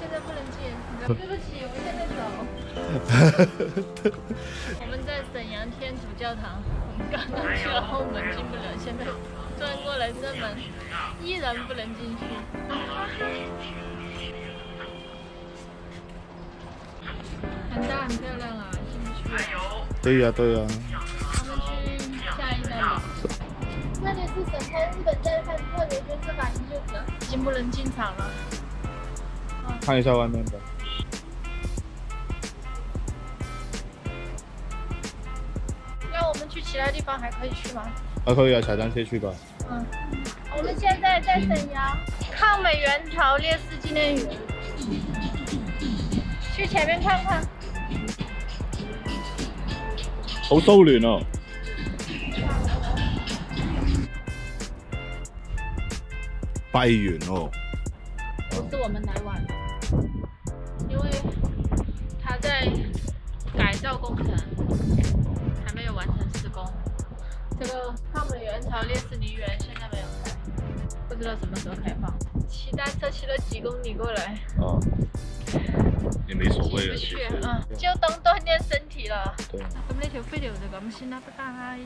现在不能进，对不起，我现在走。我们在沈阳天主教堂，我们刚刚去了后门，进不了，现在转过来这门，依然不能进去。很大很漂亮啊，进不去。对呀对呀。我们去下一站吧。那里是沈开日本战犯特留军司法研究所，已经不能进场了。看一下外面的。那我们去其他地方还可以去吗？还可以啊，彩丹街去吧。嗯，我们现在在沈阳抗美援朝烈士纪念园，去前面看看。好收敛哦。拜完哦。不是我们来晚，因为他在改造工程，还没有完成施工。这个抗美援朝烈士陵园现在没有开，不知道什么时候开放。骑单车骑了几公里过来，啊，也没所谓了，去，嗯，就当锻炼身体了。对。咁呢条飞条就咁先啦，拜拜。